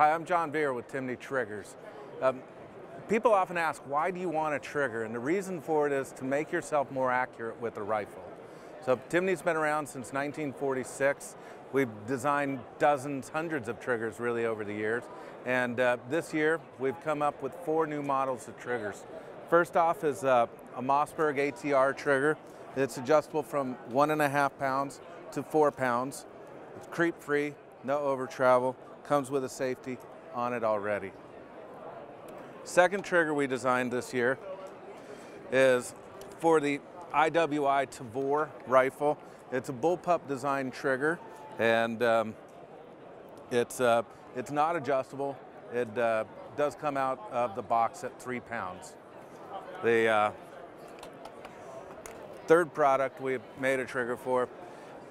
Hi, I'm John Vehr with Timney Triggers. Um, people often ask, why do you want a trigger? And the reason for it is to make yourself more accurate with a rifle. So Timney's been around since 1946. We've designed dozens, hundreds of triggers really over the years. And uh, this year, we've come up with four new models of triggers. First off is uh, a Mossberg ATR trigger. It's adjustable from one and a half pounds to four pounds. It's creep free, no over travel, comes with a safety on it already. Second trigger we designed this year is for the IWI Tavor rifle. It's a bullpup design trigger and um, it's, uh, it's not adjustable. It uh, does come out of the box at three pounds. The uh, third product we made a trigger for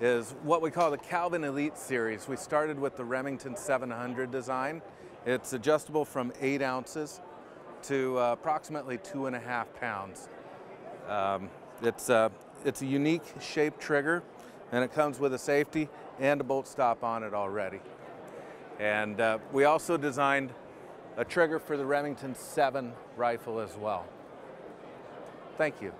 is what we call the Calvin Elite series. We started with the Remington 700 design. It's adjustable from eight ounces to uh, approximately two and a half pounds. Um, it's, uh, it's a unique shaped trigger and it comes with a safety and a bolt stop on it already. And uh, we also designed a trigger for the Remington 7 rifle as well. Thank you.